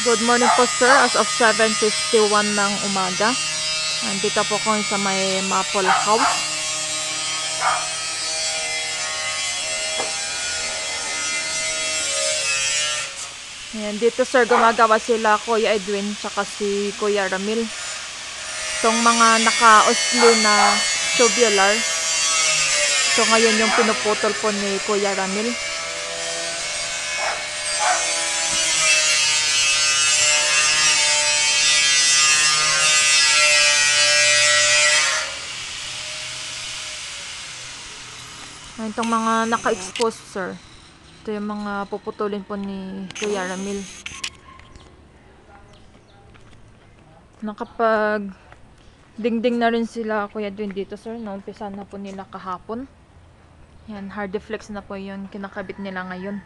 Good morning po sir, as of 7.51 ng umaga. Nandito po ko sa may Maple House. Ayan, dito sir, gumagawa sila Kuya Edwin tsaka si Kuya Ramil. Itong mga naka-oslo na tubular. So ngayon yung pinuputol po ni Kuya Ramil. Ayan, Itong mga naka-expose, sir. Ito yung mga puputulin po ni Kuya Ramil. Nakapag dingding na rin sila Kuya Edwin dito, sir. Naumpisa na po nila kahapon. Yan, hard deflex na po yun. Kinakabit nila ngayon.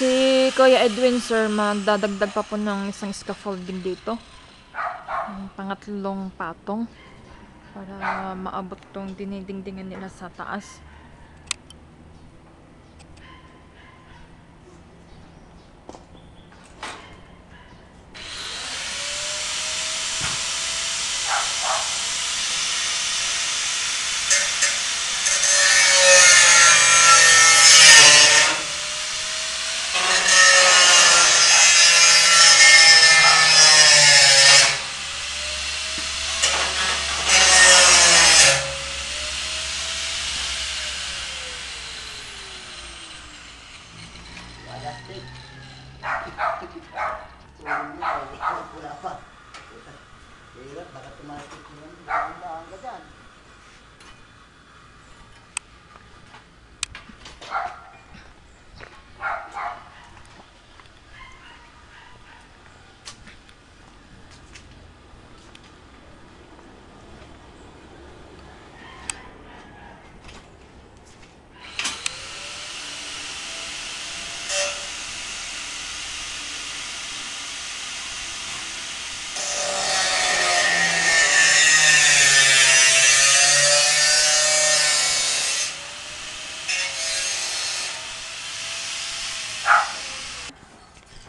Si Kuya Edwin, sir, magdadagdag pa po ng isang scaffolding dito. Ang pangatlong patong. Para maabot tong dinidingdingan nila sa taas. Tunggu, berapa? Kira bakal kemarin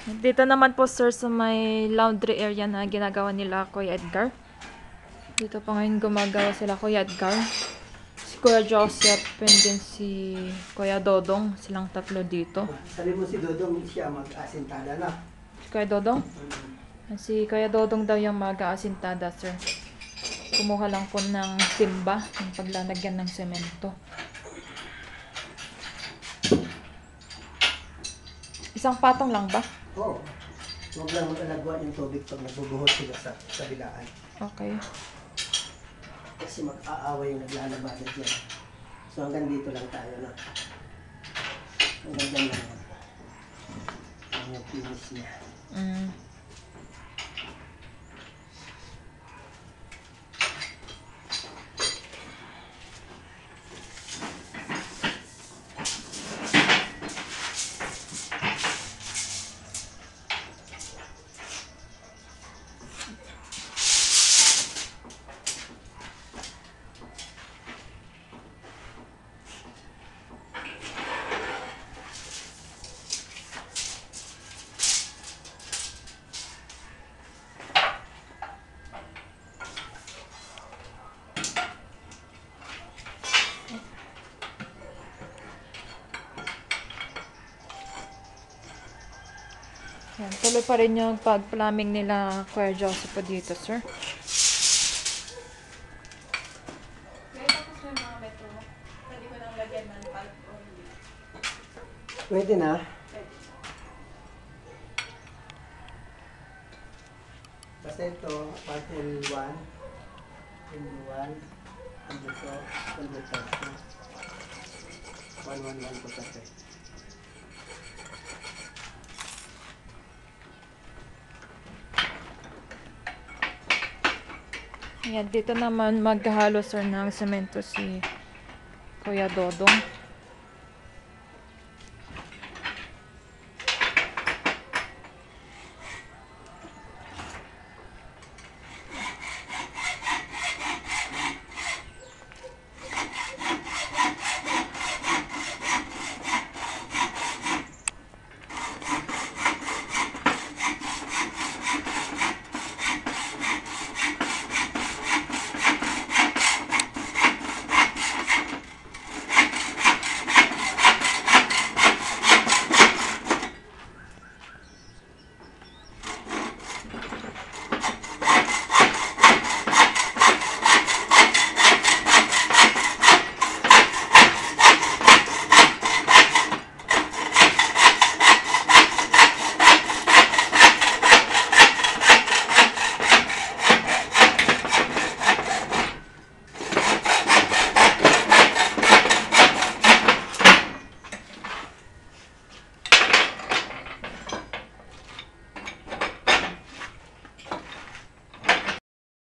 Dito naman po, sir, sa may laundry area na ginagawa nila Kuya Edgar. Dito pa ngayon gumagawa sila Kuya Edgar. Si Kuya Joseph, and then si Kuya Dodong. Silang tatlo dito. Sabi mo si Dodong siya mag-asintada na. Si Kuya Dodong? Si Kuya Dodong daw yung mag-aasintada, sir. Kumuha lang po ng timba, yung paglalagyan ng semento. Isang patong lang ba? Oo. Oh. Huwag lang mag-alagwa yung tubig pag nagbubuhos sila sa kabilaan. Okay. Kasi mag-aaway yung naglalabanan dyan. So hanggang dito lang tayo na. Hanggang dyan lang. Ang finish niya. Mm. Yan, tuloy pa rin yung pag-plumbing nila Kuya Joseph po dito, sir. Pwede na. Basta ito, part L1, L1, ang dito, ang dito. 111 po kasi. Ayan, dito naman maghahalo sir ng semento si Kuya Dodong.